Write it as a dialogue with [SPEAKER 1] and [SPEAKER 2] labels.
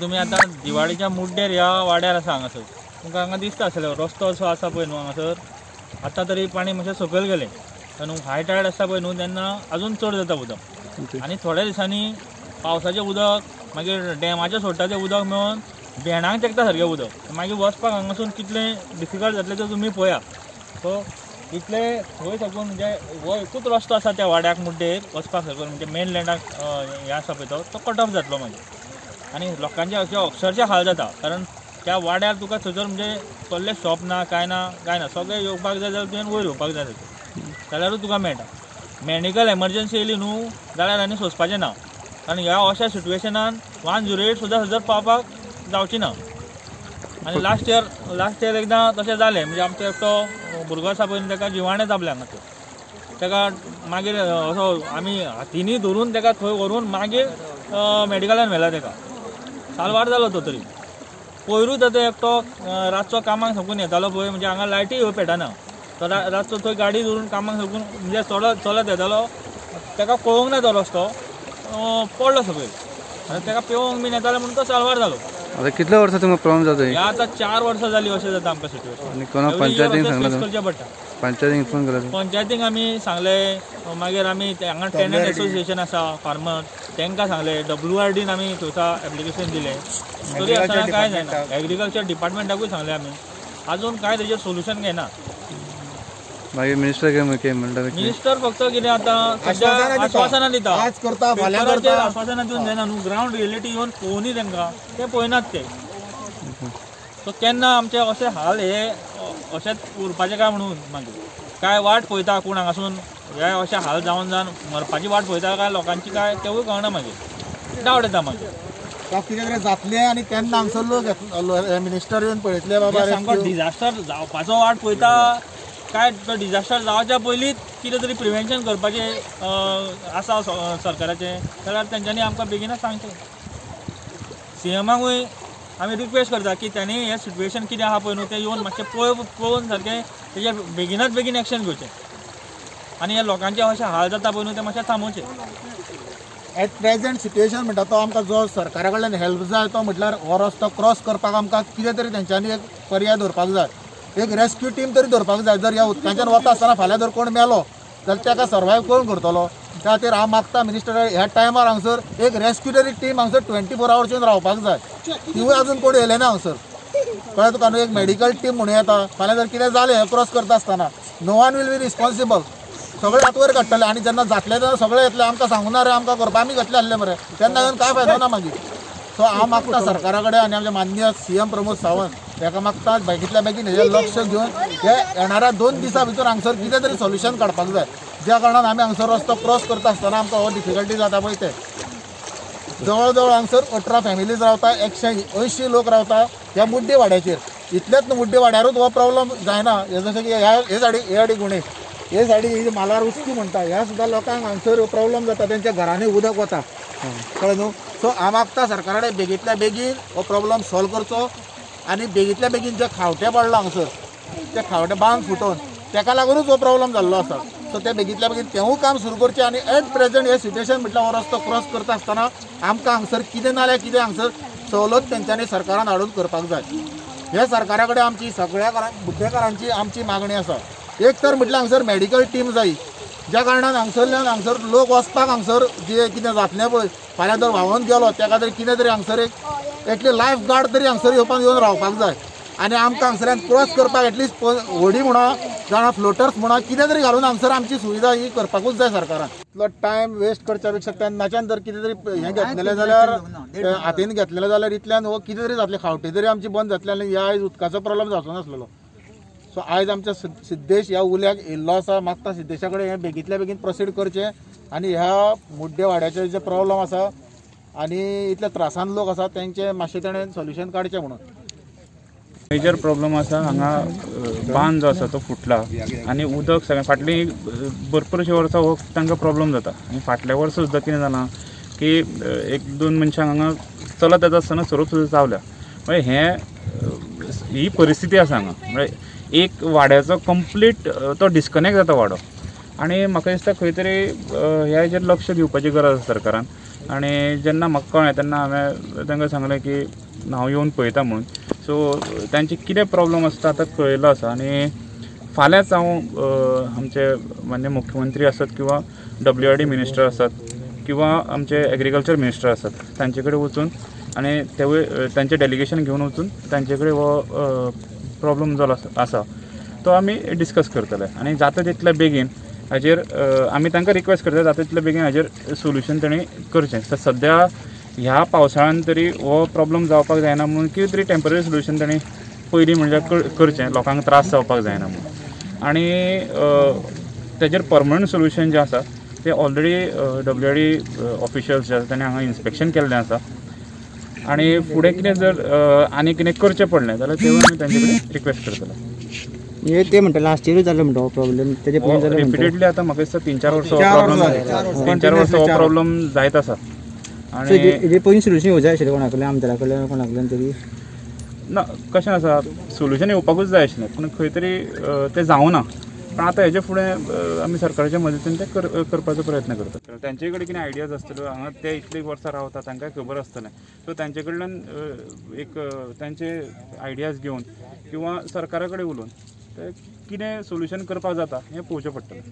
[SPEAKER 1] तुम्ही आता दिवाळीच्या मुड्डेर ह्या वाड्यार आसा हांगासर तुमकां हांगा दिसता आसलें रस्तो असो आसा पळय न्हू हांगासर आतां तरी पाणी मातशें सकयल गेलें. न्हू हाय टायड आसता पळय न्हू तेन्ना अजून चड जाता उदक. आनी थोड्या दिसांनी पावसाचें उदक मागीर डॅमाचें सोडटा तें उदक मेळोन भेणांक तेकता सारकें उदक. मागीर वचपाक हांगासून कितलें डिफिकल्ट जातलें तें तुमी पळया. सो इतलें थंय साकून म्हणजे हो एकूच रस्तो आसा त्या वाड्याक मुड्डेर वचपाक साकून. म्हणजे मेन लँडाक हें आसा पळय तो तो कट ऑफ जातलो मागीर आनी लोकांचे अशे अक्षरशे हाल जाता. कारण त्या वाड्यार तुका थंयसर म्हणजे कसलें शॉप ना कांय ना कांय ना सगळें येवपाक जाय जाल्यार तुवें वयर येवपाक जाय थंयसर जाल्यारूच तुका मेळटा. मॅडिकल एमर्जन्सी येयली न्हू जाल्यार आनी सोंसपाचें ना. कारण ह्या अशा सिट्युएशनान वन झिरो एट सुद्दां थंयसर पावपाक जावची ना आनी लास्ट इयर लास्ट इयर एकदां तशें जालें म्हणजे आमचो एकटो भुरगो आसा पळय ताका जिवाणें जापलें हांगासर ताका मागीर असो आमी हातींनी धरून ताका थंय व्हरून मागीर मॅडिकलान व्हेला ताका सालवार जालो तो तरी. पयरूच आतां एकटो रातचो कामाक साकून येतालो पळय म्हणजे हांगा लायटी ह्यो पेटना. तो रातचो थंय गाडी धरून कामाक साकून म्हणजे चलत चलत येतालो. ताका पळोवंक ना तो रस्तो. पडलो सकयल आनी ताका पेंवोंक बीन येतालो म्हणून तो सालवार जालो
[SPEAKER 2] आता कितल्या वर्सां तुमकां प्रॉब्लेम जाता
[SPEAKER 1] आतां चार वर्सां जालीं अशें जाता आमकां सिट्युएशन
[SPEAKER 2] आनी कोणा पंचायतीक सांगला तुमी
[SPEAKER 1] करचें पडटा
[SPEAKER 2] पंचायतीक फोन केला तुमी
[SPEAKER 1] पंचायतीक आमी सांगले मागीर आमी ते हांगा टेनंट एसोसिएशन आसा फार्मर तांकां सांगले डब्ल्यू आर डीन आमी थंयसा एप्लिकेशन दिलें. तरी आसतना कांय जायना? एग्रीकल्चर डिपार्टमेंटाकूय सांगले आमी आजून कांय तेजेर सोल्युशन घेना
[SPEAKER 2] मागीर मिनिस्टर कितें कितें म्हणटा
[SPEAKER 1] मिनिस्टर फक्त कितें आतां सध्या आश्वासनां दिता
[SPEAKER 3] आज करता फाल्यां करता.
[SPEAKER 1] आश्वासनां दिवन जायना न्हू ग्रावंड रियलिटी येवन पळोवनी तांकां ते पळयनात ते. सो केन्ना आमचे अशे हाल हे अशेंच उरपाचे काय म्हणून? मागीर काय वाट पळयता कोण हांगासून हे अशे हाल जावन जावन मरपाची वाट पळयता काय लोकांची काय? तेवूय कळना मागीर डावट येता मागीर
[SPEAKER 3] कितें कितें जातलें आनी तेन्ना हांगसर लोक येतलो- मिनिस्टर येवन पळयतले बाबा
[SPEAKER 1] सामको. डिझास्टर जावपाचो वाट पळयता काय तो डिझास्टर जावच्या पयलींच कितें तरी प्रिव्हेन्शन करपाचें आसा सरकाराचें. जाल्यार तेंच्यांनी आमकां बेगीनच सांगचें सी एमाकूय आमी रिक्वेस्ट करता की त्यांनी हें सिट्युएशन कितें आहा पळय न्हू तें येवन मातशें पळय पळोवन सारकें तेजें बेगीनच बेगीन एक्शन घेवचें आनी हे लोकांचे अशें हाल जाता पळय न्हू तें मातशें थांबोवचें.
[SPEAKER 3] एट प्रेजेंट सिट्युएशन म्हणटा तो आमकां जो सरकारा कडल्यान हेल्प जाय तो म्हटल्यार हो रस्तो क्रॉस करपाक आमकां कितें तरी तेंच्यांनी एक पर्याय दवरपाक जाय. एक रेस्क्यू टीम तरी दवरपाक जाय. जर ह्या उदकांच्यान वता आसतना फाल्यां जर कोण मेलो जाल्यार ताका सर्वायव कोण करतलो. त्या खातीर हांव मागता मिनिस्टर ह्या टायमार हांगसर एक रेस्क्यू तरी टीम हांगसर ट्वेंटी फोर आवर्सून रावपाक जाय. तिवूय अजून कोण येयले ना हांगसर कळ्ळें तुका? न्हू एक मेडिकल टीम म्हणून येता फाल्यां जर कितें जालें हें क्रॉस करता आसतना no one will be responsible सगळे हात वयर काडटले आनी जेन्ना जातले तेन्ना सगळे येतले आमकां सांगूना रे आमकां करपा आमी घेतले आसले मरे. तेन्ना येवन काय फायदो ना मागीर सो हांव मागता सरकारा कडेन आनी आमचे माननीय सी एम प्रमोद सावंत. ताका मागता बेगीतल्या बेगीन हेजेर लक्ष घेवन हे येणाऱ्या दोन दिसां भितर हांगसर कितें तरी सोल्युशन काडपाक जाय ज्या कारणान आमी हांगसर रस्तो क्रॉस करता आसतना आमकां हो डिफिकल्टी जाता पळय ते जवळ जवळ हांगसर अठरा फॅमिलीज रावता एकशे अंयशीं लोक रावता ह्या मुड्डे वाड्याचेर इतलेच न्हू मुड्डे वाड्यारूच हो प्रॉब्लम जायना. हे जशें की ह्या हे सायडी हे सायडी गुणे हे सायडी ही मालार उस्ती म्हणटा ह्या सुद्दां लोकांक हांगसर प्रॉब्लम जाता. तेंच्या घरांनी उदक वता कळ्ळें न्हू सो हांव मागता सरकारा कडेन बेगींतल्या बेगीन हो प्रॉब्लम सॉल्व करचो आनी बेगींतल्या बेगीन जे खावटें पडला हांगसर ते खावटे बांद फुटोवन तेका लागूनच हो प्रॉब्लम जाल्लो आसा. सो ते बेगींतल्या बेगीन तेवूय काम सुरू करचें आनी एट प्रेझेंट हे सिच्युएशन म्हटल्यार हो रस्तो क्रॉस करता आसतना आमकां हांगसर कितें नाल्यार कितें हांगसर सवलत तेंच्यांनी सरकारान हाडून करपाक जाय. हे सरकारा कडेन आमची सगळ्या घरां आमची मागणी आसा. एक तर म्हटल्यार हांगसर मेडिकल टीम जायी ज्या कारणान हांगसरल्यान हांगसर लोक वचपाक हांगसर जे कितें जातलें पळय फाल्यां जर व्हांवून गेलो त्या खातीर कितें तरी हांगसर एक एटली लायफ गार्ड तरी हांगसर येवपाक येवन रावपाक जाय आनी आमकां हांगसरल्यान क्रॉस करपाक एटलिस्ट व्हडी म्हणा जाणा फ्लोटर्स म्हणा कितें तरी घालून हांगसर आमची सुविधा ही करपाकूच जाय सरकारान इतलो टायम वेस्ट करच्या पेक्षा तेन्नाच्यान जर कितें तरी हें घेतलेलें जाल्यार हातीन घेतलेलें जाल्यार इतल्यान हो कितें तरी जातलें खावटी तरी आमची बंद जातली आनी ह्या आयज उदकाचो प्रॉब्लम जावचो नासलेलो सो आयज आमच्या सिद्ध- सिद्धेश ह्या उल्याक येयल्लो आसा मागता सिद्धेशा कडेन हें बेगींतल्या बेगीन प्रोसीड करचें आनी ह्या मुड्डे वाड्याचे जे प्रॉब्लम आसा आनी इतले त्रासान लोक आसा त्यांचे मातशें ताणें सोल्युशन काडचें म्हणून.
[SPEAKER 4] मेजर प्रॉब्लम आसा हांगा बांद जो आसा तो फुटला आनी उदक सगळें फाटलीं अ, भरपूरशे वर्सां हो तांकां प्रॉब्लम जाता. आनी फाटल्या वर्सा सुद्दां कितें जालां की एक दोन मनशांक हांगा चलत येता आसतना सरोप सुद्दां चावल्या. म्हणजे हें ही परिस्थिती आसा हांगा. म्हणजे एक वाड्याचो कंप्लीट तो डिस्कनेक्ट जाता वाडो. आनी म्हाका दिसता खंय तरी ह्या हेजेर लक्ष दिवपाची गरज आसा सरकारान. आनी जेन्ना म्हाका कळ्ळें तेन्ना हांवें तांकां सांगलें की हांव येवन पळयता म्हणून. सो तांचे कितें प्रॉब्लम आसता आतां कळयलो आसा आनी फाल्यांच हांव आमचे मान्य मुख्यमंत्री आसत किंवा डब्ल्यू आर डी मिनिस्टर आसात किंवा आमचे एग्रीकल्चर मिनिस्टर आसात तांचे कडेन वचून आनी तेवूय तांचें डेलिगेशन घेवन वचून तांचे कडेन हो प्रॉब्लम जो आसा- आसा तो आमी डिस्कस करतले आनी जाता तितले बेगीन हाजेर आमी तांकां रिक्वेस्ट करता जाता तितले बेगीन हाजेर सोल्युशन तेणी करचें. तर सद्या ह्या पावसाळ्यान तरी हो प्रॉब्लम जावपाक जायना म्हणून कितें तरी टेंपररी सोल्युशन तेणी पयलीं म्हणजे करचें. लोकांक त्रास जावपाक जायना म्हणून. आनी तेजेर पर्मनंट सोल्युशन जें आसा तें already W I D officials जे आसा ताणें हांगा इन्स्पेक्शन केल्लें आसा. आनी फुडें कितें जर आणि आनी कितें करचें पडलें जाल्यार तेवूय आमी तांचे कडेन रिक्वेस्ट करतले.
[SPEAKER 5] हे ते म्हणटा लास्ट इयरूच जालो म्हणटा हो प्रॉब्लेम म्हणटा
[SPEAKER 4] रिपिटेडली आतां म्हाका दिसता तीन चार वर्सां हो प्रॉब्लम तीन चार वर्सां हो प्रॉब्लम जायत आसा
[SPEAKER 5] सो
[SPEAKER 4] आनी
[SPEAKER 5] पयलीं सोल्युशन येवं जाय आशिल्लें कोणा कडल्यान आमदारा कडल्यान कोणा कडल्यान तरी.
[SPEAKER 4] ना कशें आसा सोल्युशन येवपाकूच जाय आशिल्लें पूण खंय तरी अ, तें जावना पण आतां हेजे फुडें अ, आमी सरकाराच्या मदतीन तें कर करपाचो प्रयत्न करतात तांचे कडेन कितें आयडियाज आसतल्यो हांगा ते इतलीं वर्सां रावता तांकांय खबर आसतलें सो तांचे कडल्यान अ, एक अ, तांचे आयडियाज घेवन किंवा सरकारा कडेन उलोवन ते कितें सोल्युशन करपाक जाता हें पळोवचें पडटलें.